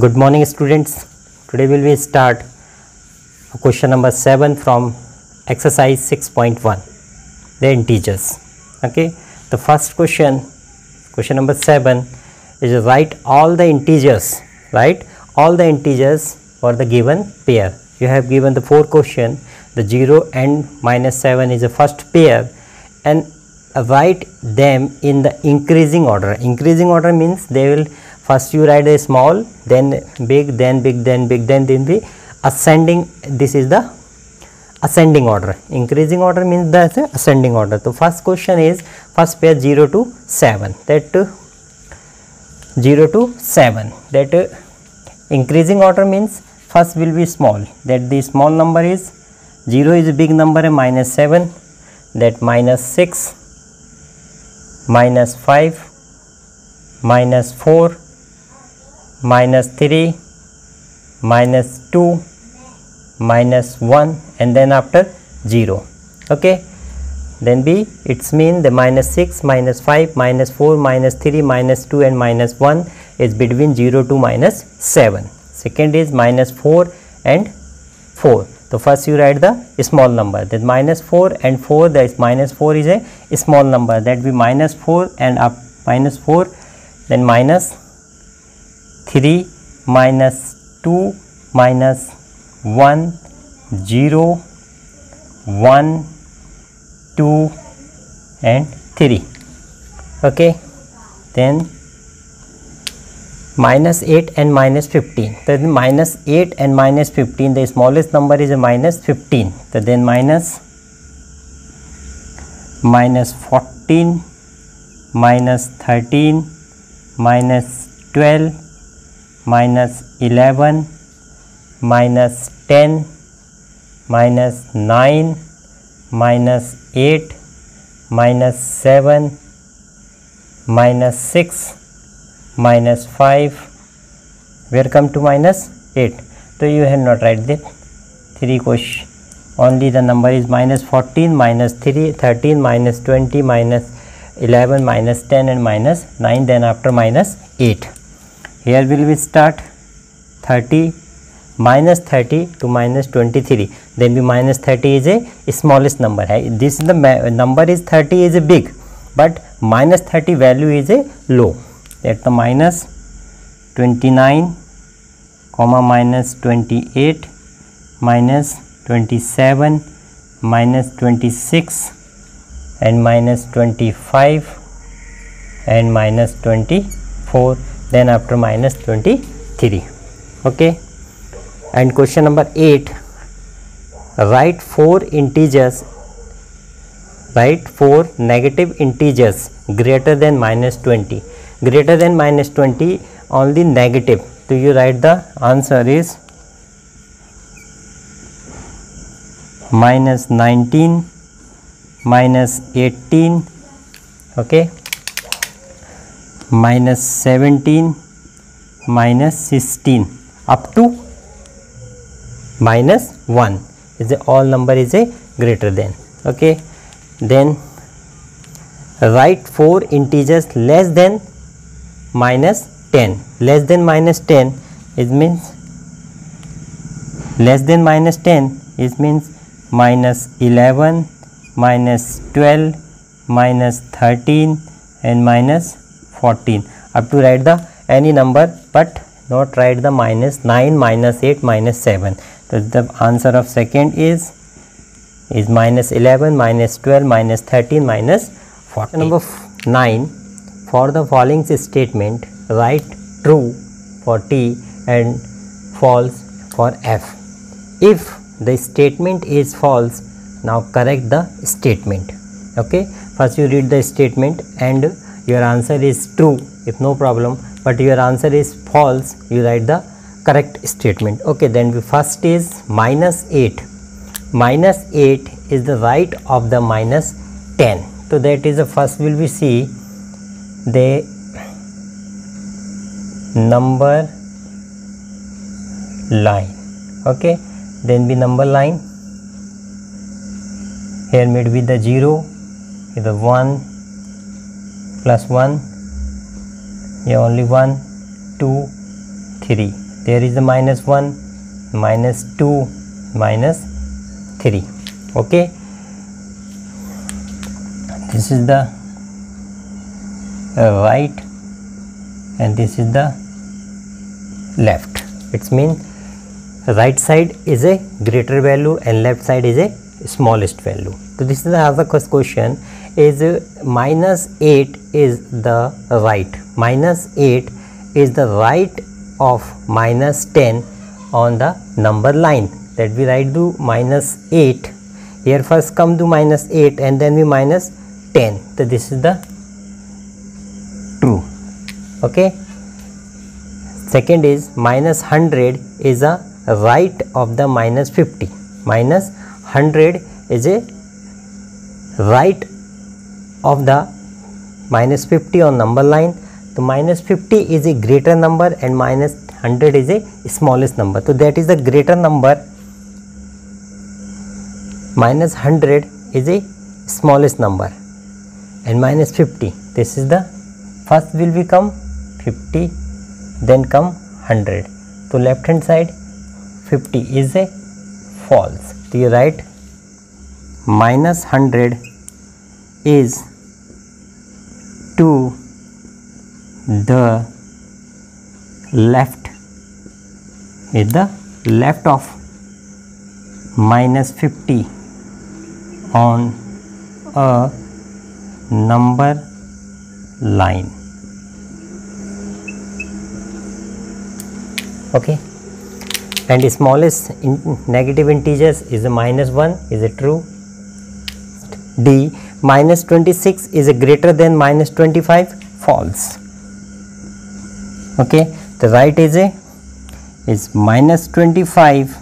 Good morning students. Today we will start question number 7 from exercise 6.1 the integers. Okay. The first question question number 7 is write all the integers right all the integers for the given pair. You have given the four question the 0 and minus 7 is the first pair and write them in the increasing order. Increasing order means they will first you write a small then big then big then big then then the ascending. This is the ascending order. Increasing order means the ascending order. So first question is first pair 0 to 7 that uh, 0 to 7 that uh, increasing order means first will be small. That the small number is 0 is a big number minus 7 that minus 6 minus 5 minus 4 minus 3 minus 2 minus 1 and then after 0 okay? Then b its mean the minus 6 minus 5 minus 4 minus 3 minus 2 and minus 1 is between 0 to minus 7 second is minus 4 and 4 so first you write the small number. That minus 4 and 4 that is minus 4 is a small number. That be minus 4 and up minus 4 then minus 3 minus 2 minus 1 0 1 2 and 3 okay? Then minus 8 and minus 15 then minus 8 and minus 15 the smallest number is a minus 15 so then minus minus 14 minus 13 minus 12 minus 11 minus 10 minus 9 minus 8 minus 7 minus 6 minus 5 where come to minus 8 so you have not write that 3 question. Only the number is minus 14 minus 3 13 minus 20 minus 11 minus 10 and minus 9 then after minus 8 here will we start 30 minus 30 to minus 23 then be minus 30 is a smallest number this is the number is 30 is a big but minus 30 value is a low at the minus 29 comma minus 28 minus 27 minus 26 and minus 25 and minus 24 then after minus 23 okay? And question number 8 write four integers. Write four negative integers greater than minus 20 greater than minus 20 only negative. So you write the answer is minus 19 minus 18 okay minus 17 minus 16 up to minus 1 is a all number is a greater than okay? Then write four integers less than minus 10 less than minus 10 it means less than minus 10 it means minus 11 minus 12 minus 13 and minus 14 up to write the any number but not write the minus 9 minus 8 minus 7 so the answer of second is is minus 11 minus 12 minus 13 minus 14 number 9 for the following statement write true for t and false for f. If the statement is false now correct the statement. Okay? First you read the statement and your answer is true if no problem but your answer is false you write the correct statement. Okay then the first is minus 8 minus 8 is the right of the minus 10 so that is the first will we see. The number line. Okay then be number line. Here made with the 0 with the 1 plus 1 here only 1 2 3 there is the minus 1 minus 2 minus 3 okay? This is the uh, right and this is the left. It means right side is a greater value and left side is a smallest value. So this is the other question is minus 8 is the right. Minus 8 is the right of minus 10 on the number line. That we write to minus 8 here first come to minus 8 and then we minus 10 so this is the true. Okay? Second is minus 100 is a right of the minus 50 minus 100 is a right of the minus 50 on number line. So minus 50 is a greater number and minus 100 is a smallest number. So that is the greater number. Minus 100 is a smallest number and minus 50 this is the first will become 50 then come 100 so left hand side 50 is a false. So you write? Minus 100 is to the left. Is the left of minus 50 on a number line. Okay. And the smallest in negative integers is a minus 1 is it true? D minus 26 is a greater than minus 25 false. Okay the right is a is minus 25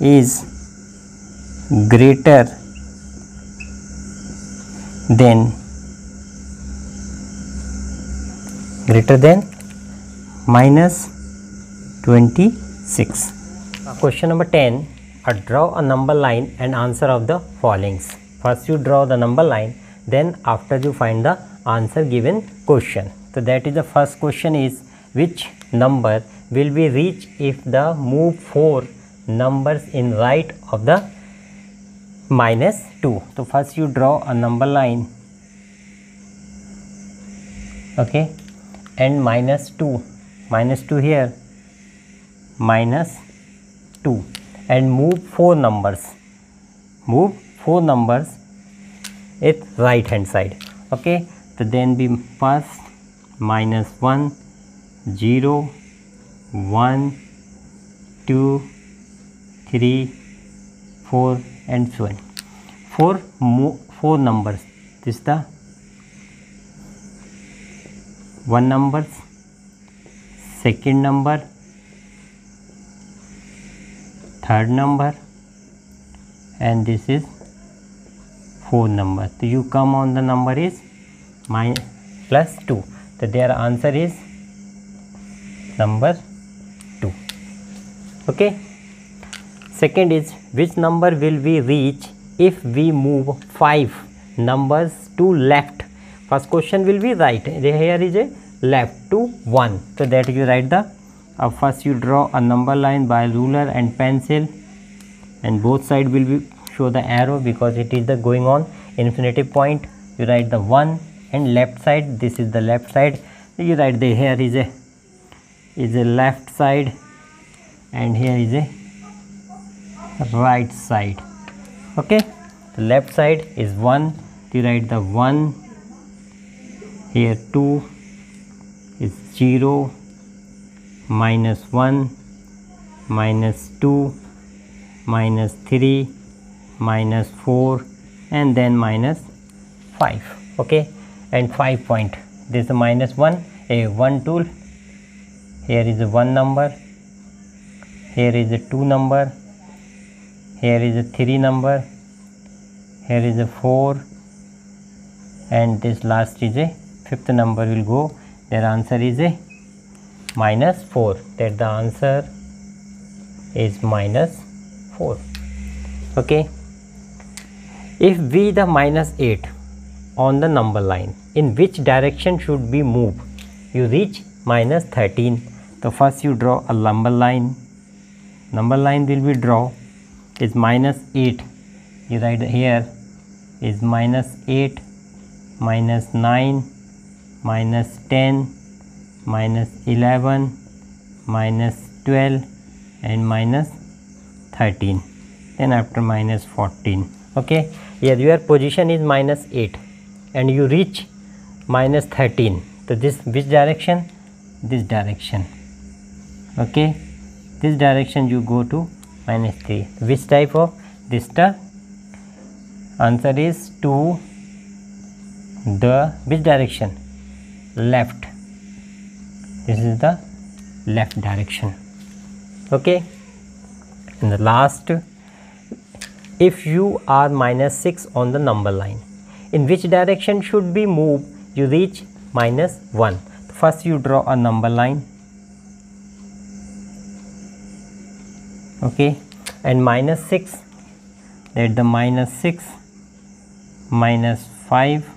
is greater than greater than minus 26 uh, question number 10 uh, draw a number line and answer of the followings first you draw the number line then after you find the answer given question. So that is the first question is which number will be reach if the move four numbers in right of the minus 2 so first you draw a number line okay and minus 2 minus 2 here minus 2 and move four numbers. Move four numbers at right hand side okay? So then be first minus 1 0 1 2 3 4 and so on. Four four numbers. This the one numbers second number third number and this is fourth number. So you come on the number is minus plus 2 so their answer is number 2 okay? Second is which number will we reach if we move 5 numbers to left? First question will be right. Here is a left to 1 so that you write the uh, first you draw a number line by ruler and pencil and both side will be show the arrow because it is the going on infinitive point. You write the 1 and left side. This is the left side. You write the here is a is a left side and here is a right side. Okay? The left side is 1 you write the 1 here 2 is 0 minus 1 minus 2 minus 3 minus 4 and then minus 5 okay? And 5 point this is a minus 1 a 1 tool. Here is a 1 number. Here is a 2 number. Here is a 3 number. Here is a 4 and this last is a fifth number will go. Their answer is a minus 4 that the answer is minus 4 okay if we the minus 8 on the number line in which direction should we move? You reach minus 13 so first you draw a number line. Number line will be draw is minus 8 you write here is minus 8 minus 9 minus 10 minus 11 minus 12 and minus 13 then after minus 14 okay? Here your position is minus 8 and you reach minus 13 so this which direction? This direction. Okay? This direction you go to minus 3 which type of? This the answer is to the which direction? Left. This is the left direction. Okay? And the last if you are minus 6 on the number line. In which direction should be moved you reach minus 1 first you draw a number line. Okay. And minus 6 that the minus 6 minus 5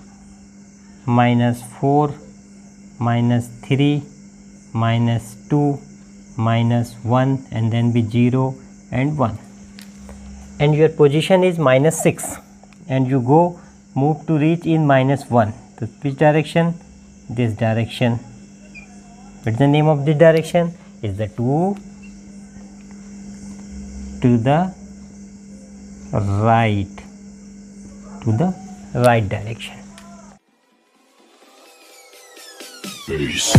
minus 4 minus 3 minus 2 minus 1 and then be 0 and 1 and your position is minus 6 and you go move to reach in minus 1 so which direction? This direction. What's the name of this direction? Is the 2 to the right. To the right direction. Peace.